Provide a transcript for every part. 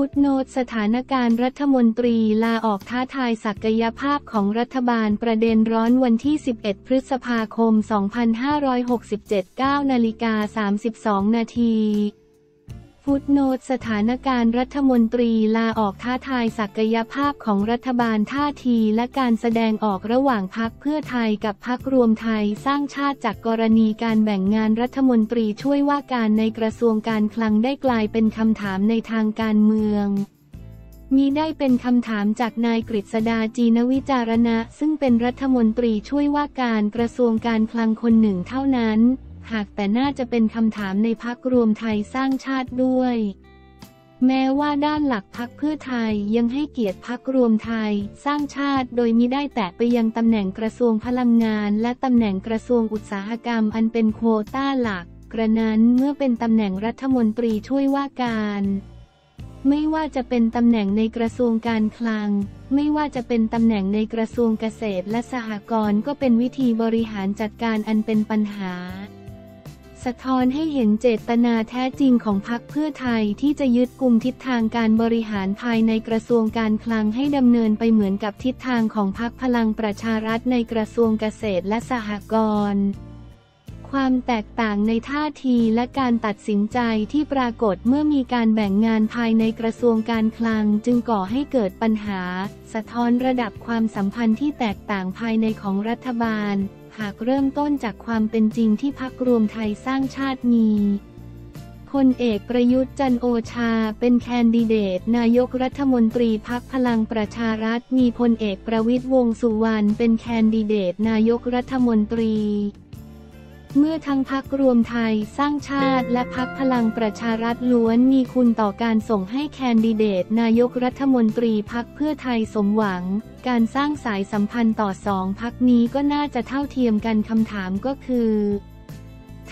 ฟุตโนตสถานการณ์รัฐมนตรีลาออกท้าทายศักยภาพของรัฐบาลประเด็นร้อนวันที่ 11 พฤษภาคม 2567 9นาฬิกา32 นาที ฟุตโนตสถานการณ์รัฐมนตรีลาออกท้าทายศักยภาพของรัฐบาลท่าทีและการแสดงออกระหว่างพักเพื่อไทยกับพักรวมไทยสร้างชาติจากกรณีการแบ่งงานรัฐมนตรีช่วยว่าการในกระทรวงการคลังได้กลายเป็นคำถามในทางการเมืองมีได้เป็นคำถามจากนายกฤษดาจีนวิจารณะ ซึ่งเป็นรัฐมนตรีช่วยว่าการกระทรวงการคลังคนหนึ่งเท่านั้น หากแต่น่าจะเป็นคำถามในพักรวมไทยสร้างชาติด้วย แม้ว่าด้านหลักพักเพื่อไทยยังให้เกียรติพักรวมไทยสร้างชาติโดยมิได้แตะไปยังตำแหน่งกระทรวงพลังงาน และตำแหน่งกระทรวงอุตสาหกรรมอันเป็นโควต้าหลัก กระนั้นเมื่อเป็นตำแหน่งรัฐมนตรีช่วยว่าการไม่ว่าจะเป็นตำแหน่งในกระทรวงการคลัง ไม่ว่าจะเป็นตำแหน่งในกระทรวงเกษตรและสหกรณ์ก็เป็นวิธีบริหารจัดการอันเป็นปัญหา สะท้อนให้เห็นเจตนาแท้จริงของพรรคเพื่อไทยที่จะยึดกลุ่มทิศทางการบริหารภายในกระทรวงการคลังให้ดำเนินไปเหมือนกับทิศทางของพรรคพลังประชารัฐในกระทรวงเกษตรและสหกรณ์ความแตกต่างในท่าทีและการตัดสินใจที่ปรากฏเมื่อมีการแบ่งงานภายในกระทรวงการคลังจึงก่อให้เกิดปัญหา สะท้อนระดับความสัมพันธ์ที่แตกต่างภายในของรัฐบาล หากเริ่มต้นจากความเป็นจริงที่พักรวมไทยสร้างชาติมีพลเอกประยุทธ์จันโอชาเป็นแคนดิเดต นายกรัฐมนตรีพักพลังประชารัฐมีพลเอกประวิทยวงสุวรรณเป็นแคนดิเดต นายกรัฐมนตรี เมื่อทั้งพักรวมไทยสร้างชาติและพักพลังประชารัฐล้วนมีคุณต่อการส่งให้แคนดิเดต นายกรัฐมนตรีพักเพื่อไทยสมหวัง การสร้างสายสัมพันธ์ต่อสองพักนี้ก็น่าจะเท่าเทียมกันคำถามก็คือ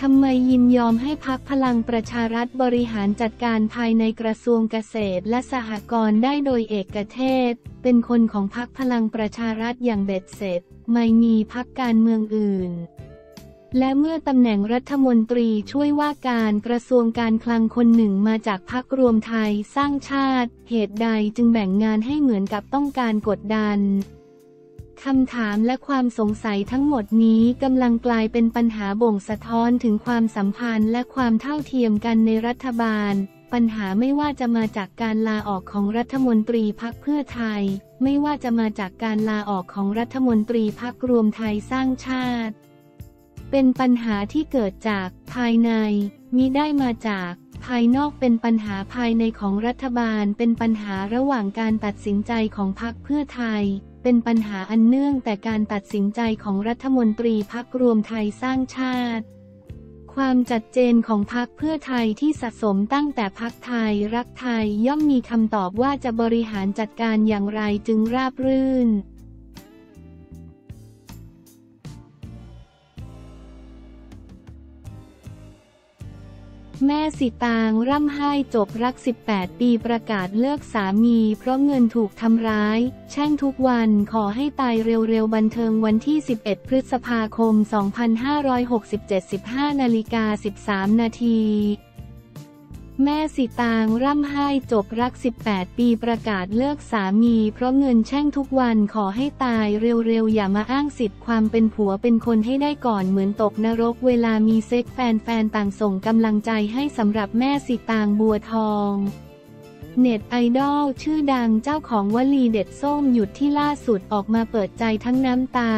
ทำไมยินยอมให้พักพลังประชารัฐบริหารจัดการภายในกระทรวงเกษตรและสหกรณ์ได้โดยเอกเทศ เป็นคนของพักพลังประชารัฐอย่างเบ็ดเสร็จ ไม่มีพักการเมืองอื่น และเมื่อตำแหน่งรัฐมนตรีช่วยว่าการกระทรวงการคลังคนหนึ่งมาจากพรรครวมไทยสร้างชาติ เหตุใดจึงแบ่งงานให้เหมือนกับต้องการกดดันคำถามและความสงสัยทั้งหมดนี้กำลังกลายเป็นปัญหาบ่งสะท้อนถึงความสัมพันธ์และความเท่าเทียมกันในรัฐบาล ปัญหาไม่ว่าจะมาจากการลาออกของรัฐมนตรีพักเพื่อไทย ไม่ว่าจะมาจากการลาออกของรัฐมนตรีพักรวมไทยสร้างชาติ เป็นปัญหาที่เกิดจากภายใน มิได้มาจากภายนอกเป็นปัญหาภายในของรัฐบาล เป็นปัญหาระหว่างการตัดสินใจของพรรคเพื่อไทย เป็นปัญหาอันเนื่องแต่การตัดสินใจของรัฐมนตรีพรรครวมไทยสร้างชาติ ความจัดเจนของพรรคเพื่อไทยที่สะสมตั้งแต่พรรคไทยรักไทยย่อมมีคำตอบว่าจะบริหารจัดการอย่างไรจึงราบรื่น แม่สิตางร่ำไห้จบรัก 18 ปีประกาศเลิกสามี เพราะเงินถูกทำร้าย แช่งทุกวันขอให้ตายเร็วๆ บันเทิงวันที่ 11 พฤษภาคม 2567 15นาฬิกา13 นาที แม่สิตางร่ำไห้จบรัก 18 ปีประกาศเลิกสามี เพราะเงินแช่งทุกวันขอให้ตายเร็วๆ อย่ามาอ้างสิทธิ์ความเป็นผัวเป็นคนให้ได้ก่อนเหมือนตกนรกเวลามีเซ็กแฟนๆ ต่างส่งกำลังใจให้สำหรับแม่สิตางบัวทองเน็ตไอดอลชื่อดังเจ้าของวลีเด็ดส้มหยุดที่ล่าสุดออกมาเปิดใจทั้งน้ำตา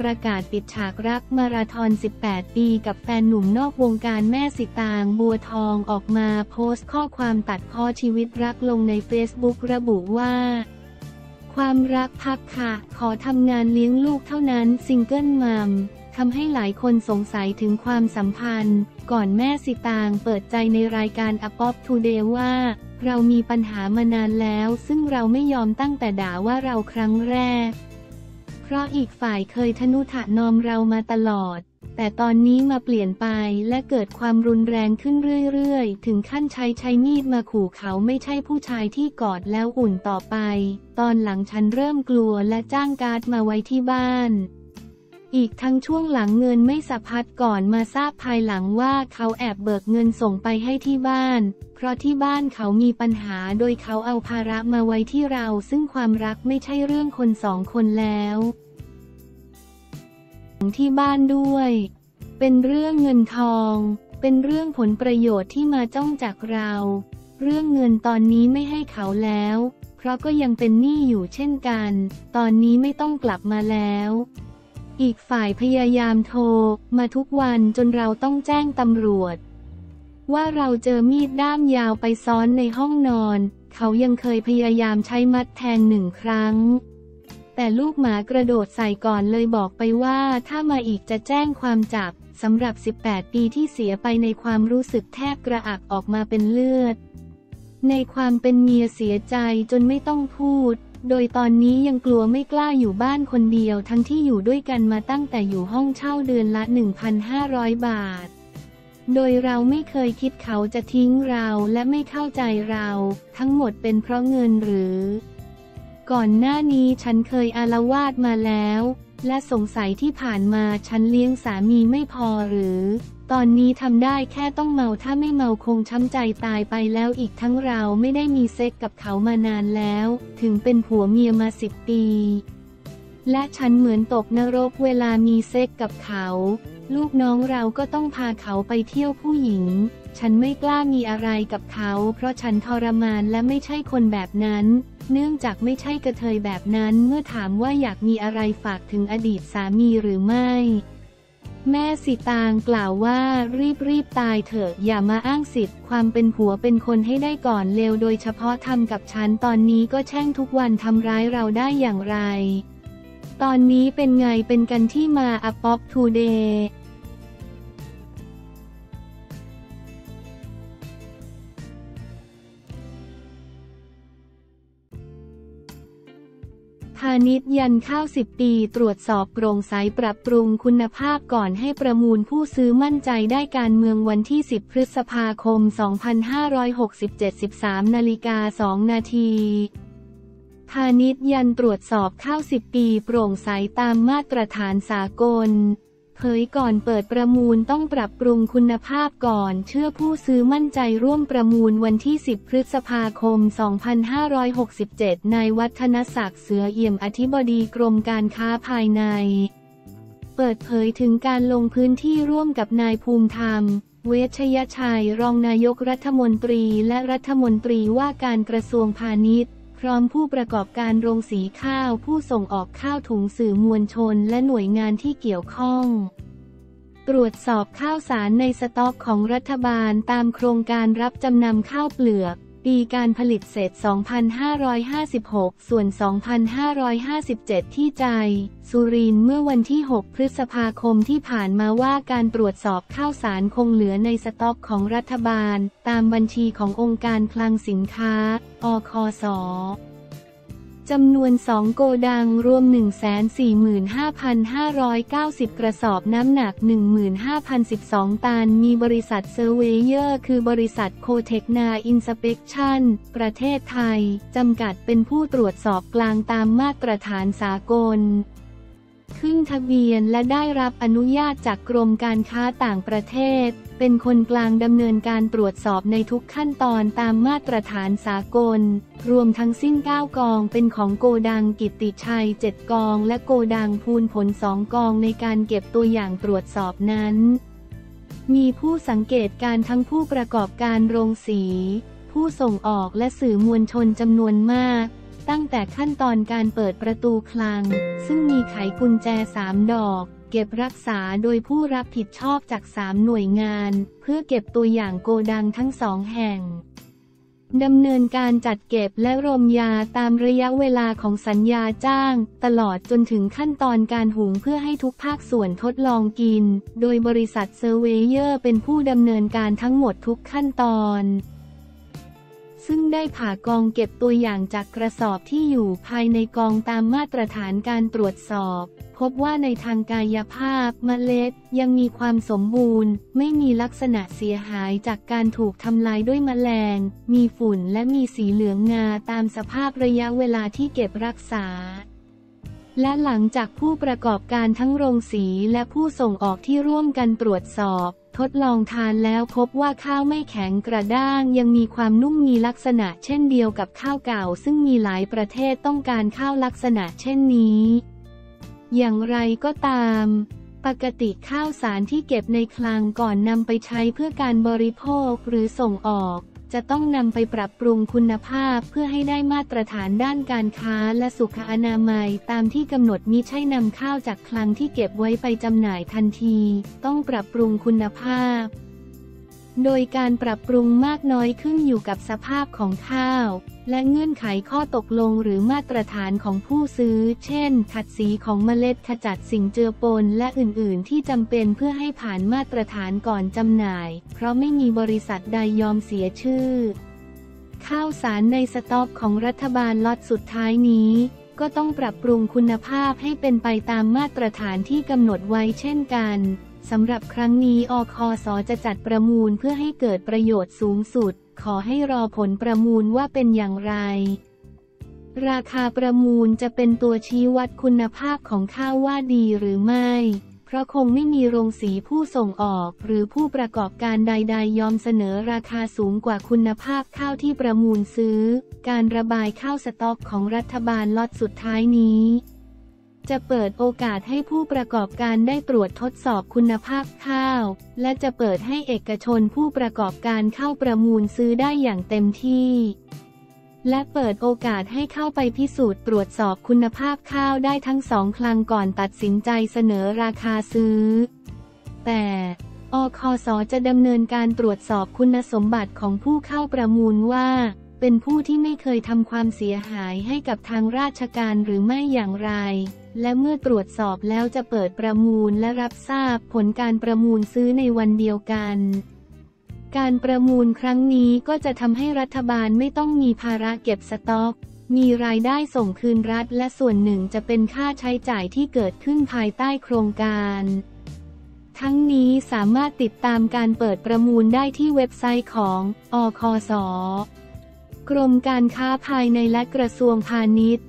ประกาศปิดฉากรักมาราธอน 18 ปีกับแฟนหนุ่มนอกวงการแม่สิตางบัวทองออกมาโพสต์ข้อความตัดพ้อชีวิตรักลงในเฟซบุ๊กระบุว่า ความรักพักค่ะ ขอทำงานเลี้ยงลูกเท่านั้นซิงเกิลมัมทำให้หลายคนสงสัยถึงความสัมพันธ์ ก่อนแม่สิตางเปิดใจในรายการ a p o p Today ว่า เรามีปัญหามานานแล้ว ซึ่งเราไม่ยอมตั้งแต่ด่าว่าเราครั้งแรก เพราะอีกฝ่ายเคยทนุถนอมเรามาตลอด แต่ตอนนี้มาเปลี่ยนไปและเกิดความรุนแรงขึ้นเรื่อยๆ ถึงขั้นใช้ใช้มีดมาขู่เขาไม่ใช่ผู้ชายที่กอดแล้วอุ่นต่อไป ตอนหลังฉันเริ่มกลัวและจ้างการ์ดมาไว้ที่บ้าน อีกทั้งช่วงหลังเงินไม่สะพัดก่อนมาทราบภายหลังว่าเขาแอบเบิกเงินส่งไปให้ที่บ้าน เพราะที่บ้านเขามีปัญหาโดยเขาเอาภาระมาไว้ที่เรา ซึ่งความรักไม่ใช่เรื่องคนสองคนแล้วที่บ้านด้วย เป็นเรื่องเงินทอง เป็นเรื่องผลประโยชน์ที่มาจ้องจากเรา เรื่องเงินตอนนี้ไม่ให้เขาแล้ว เพราะก็ยังเป็นหนี้อยู่เช่นกัน ตอนนี้ไม่ต้องกลับมาแล้ว อีกฝ่ายพยายามโทร มาทุกวันจนเราต้องแจ้งตำรวจ ว่าเราเจอมีดด้ามยาวไปซ้อนในห้องนอน เขายังเคยพยายามใช้มัดแทงหนึ่งครั้ง แต่ลูกหมากระโดดใส่ก่อนเลยบอกไปว่าถ้ามาอีกจะแจ้งความจับสำหรับ 18 ปีที่เสียไปในความรู้สึกแทบกระอักออกมาเป็นเลือด ในความเป็นเมียเสียใจจนไม่ต้องพูด โดยตอนนี้ยังกลัวไม่กล้าอยู่บ้านคนเดียวทั้งที่อยู่ด้วยกันมาตั้งแต่อยู่ห้องเช่าเดือนละ 1,500 บาท โดยเราไม่เคยคิดเขาจะทิ้งเราและไม่เข้าใจเรา ทั้งหมดเป็นเพราะเงินหรือ ก่อนหน้านี้ฉันเคยอาละวาดมาแล้ว และสงสัยที่ผ่านมาฉันเลี้ยงสามีไม่พอหรือ ตอนนี้ทำได้แค่ต้องเมาถ้าไม่เมาคงช้ำใจตายไปแล้วอีกทั้งเราไม่ได้มีเซ็กซ์กับเขามานานแล้ว ถึงเป็นผัวเมียมาสิบปี และฉันเหมือนตกนรกเวลามีเซ็กซ์กับเขา ลูกน้องเราก็ต้องพาเขาไปเที่ยวผู้หญิง ฉันไม่กล้ามีอะไรกับเขา เพราะฉันทรมานและไม่ใช่คนแบบนั้น เนื่องจากไม่ใช่กระเทยแบบนั้นเมื่อถามว่าอยากมีอะไรฝากถึงอดีตสามีหรือไม่ แม่สิตางกล่าวว่ารีบรีบตายเถอะอย่ามาอ้างสิทธิ์ความเป็นผัวเป็นคนให้ได้ก่อนเร็วโดยเฉพาะทำกับฉันตอนนี้ก็แช่งทุกวันทำร้ายเราได้อย่างไร ตอนนี้เป็นไงเป็นกันที่มาอป๊อปทูเดย์ พาณิชย์ยันข้าวสิบปี ตรวจสอบโปร่งใสปรับปรุงคุณภาพก่อนให้ประมูลผู้ซื้อมั่นใจได้การเมืองวันที่ 10 พฤษภาคม 2567 13นาฬิกา 2 นาทีพาณิชย์ยันตรวจสอบข้าวสิบปี โปร่งใสตามมาตรฐานสากล เผยก่อนเปิดประมูลต้องปรับปรุงคุณภาพก่อน เชื่อผู้ซื้อมั่นใจร่วมประมูลวันที่ 10 พฤษภาคม 2567 นายวัฒนศักดิ์เสือเอี่ยมอธิบดีกรมการค้าภายใน เปิดเผยถึงการลงพื้นที่ร่วมกับนายภูมิธรรม เวชยชัย รองนายกรัฐมนตรีและรัฐมนตรีว่าการกระทรวงพาณิชย์ พร้อมผู้ประกอบการโรงสีข้าว ผู้ส่งออกข้าวถุงสื่อมวลชน และหน่วยงานที่เกี่ยวข้อง ตรวจสอบข้าวสารในสต็อกของรัฐบาลตามโครงการรับจำนำข้าวเปลือก ปีการผลิตเศษ 2,556 ส่วน 2,557 ที่จ.สุรินทร์เมื่อวันที่ 6 พฤษภาคมที่ผ่านมาว่าการตรวจสอบข้าวสารคงเหลือในสต็อกของรัฐบาล ตามบัญชีขององค์การคลังสินค้า อคส จำนวน 2 โกดังรวม 145,590 กระสอบน้ำหนัก 15,012 ตัน มีบริษัท surveyor คือบริษัทโคเทคนา Inspection ประเทศไทย จำกัดเป็นผู้ตรวจสอบกลางตามมาตรฐานสากล ขึ้นทะเบียนและได้รับอนุญาตจากกรมการค้าต่างประเทศ เป็นคนกลางดำเนินการตรวจสอบในทุกขั้นตอนตามมาตรฐานสากล รวมทั้งสิ้น 9 กองเป็นของโกดังกิตติชัย 7 กอง และโกดังพูนผลสองกองในการเก็บตัวอย่างตรวจสอบนั้น มีผู้สังเกตการทั้งผู้ประกอบการโรงสี ผู้ส่งออกและสื่อมวลชนจำนวนมาก ตั้งแต่ขั้นตอนการเปิดประตูคลัง ซึ่งมีไขกุญแจสามดอก เก็บรักษาโดยผู้รับผิดชอบจากสามหน่วยงาน เพื่อเก็บตัวอย่างโกดังทั้งสองแห่งดำเนินการจัดเก็บและรมยาตามระยะเวลาของสัญญาจ้าง ตลอดจนถึงขั้นตอนการหุงเพื่อให้ทุกภาคส่วนทดลองกิน โดยบริษัทเซอร์เวเยอร์เป็นผู้ดำเนินการทั้งหมดทุกขั้นตอน ซึ่งได้ผ่ากองเก็บตัวอย่างจากกระสอบที่อยู่ภายในกองตามมาตรฐานการตรวจสอบ พบว่าในทางกายภาพเมล็ดยังมีความสมบูรณ์ ไม่มีลักษณะเสียหายจากการถูกทำลายด้วยแมลง มีฝุ่นและมีสีเหลืองงาตามสภาพระยะเวลาที่เก็บรักษาและหลังจากผู้ประกอบการทั้งโรงสีและผู้ส่งออกที่ร่วมกันตรวจสอบ ทดลองทานแล้วพบว่าข้าวไม่แข็งกระด้างยังมีความนุ่มมีลักษณะเช่นเดียวกับข้าวเก่า ซึ่งมีหลายประเทศต้องการข้าวลักษณะเช่นนี้ อย่างไรก็ตาม ปกติข้าวสารที่เก็บในคลังก่อนนำไปใช้เพื่อการบริโภคหรือส่งออก จะต้องนำไปปรับปรุงคุณภาพเพื่อให้ได้มาตรฐานด้านการค้าและสุขอนามัย ตามที่กำหนดมิใช่นำข้าวจากคลังที่เก็บไว้ไปจำหน่ายทันที ต้องปรับปรุงคุณภาพ โดยการปรับปรุงมากน้อยขึ้นอยู่กับสภาพของข้าว และเงื่อนไขข้อตกลงหรือมาตรฐานของผู้ซื้อ เช่น ขัดสีของเมล็ดขจัดสิ่งเจือปนและอื่น ๆ ที่จำเป็นเพื่อให้ผ่านมาตรฐานก่อนจำหน่าย เพราะไม่มีบริษัทใดยอมเสียชื่อ ข้าวสารในสต็อกของรัฐบาลล็อตสุดท้ายนี้ ก็ต้องปรับปรุงคุณภาพให้เป็นไปตามมาตรฐานที่กำหนดไว้เช่นกัน สำหรับครั้งนี้อคสจะจัดประมูลเพื่อให้เกิดประโยชน์สูงสุด ขอให้รอผลประมูลว่าเป็นอย่างไร ราคาประมูลจะเป็นตัวชี้วัดคุณภาพของข้าวว่าดีหรือไม่ เพราะคงไม่มีโรงสีผู้ส่งออก หรือผู้ประกอบการใด ๆ ยอมเสนอราคาสูงกว่าคุณภาพข้าวที่ประมูลซื้อ การระบายข้าวสต็อกของรัฐบาลล็อตสุดท้ายนี้ จะเปิดโอกาสให้ผู้ประกอบการได้ตรวจทดสอบคุณภาพข้าว และจะเปิดให้เอกชนผู้ประกอบการเข้าประมูลซื้อได้อย่างเต็มที่ และเปิดโอกาสให้เข้าไปพิสูจน์ตรวจสอบคุณภาพข้าวได้ทั้งสองคลังก่อนตัดสินใจเสนอราคาซื้อ แต่อคสจะดำเนินการตรวจสอบคุณสมบัติของผู้เข้าประมูลว่า เป็นผู้ที่ไม่เคยทำความเสียหายให้กับทางราชการหรือไม่อย่างไร และเมื่อตรวจสอบแล้วจะเปิดประมูลและรับทราบผลการประมูลซื้อในวันเดียวกัน การประมูลครั้งนี้ก็จะทำให้รัฐบาลไม่ต้องมีภาระเก็บสต็อก มีรายได้ส่งคืนรัฐและส่วนหนึ่งจะเป็นค่าใช้จ่ายที่เกิดขึ้นภายใต้โครงการ ทั้งนี้สามารถติดตามการเปิดประมูลได้ที่เว็บไซต์ของอคสกรมการค้าภายในและกระทรวงพาณิชย์